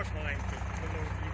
кабачок маленький минулий.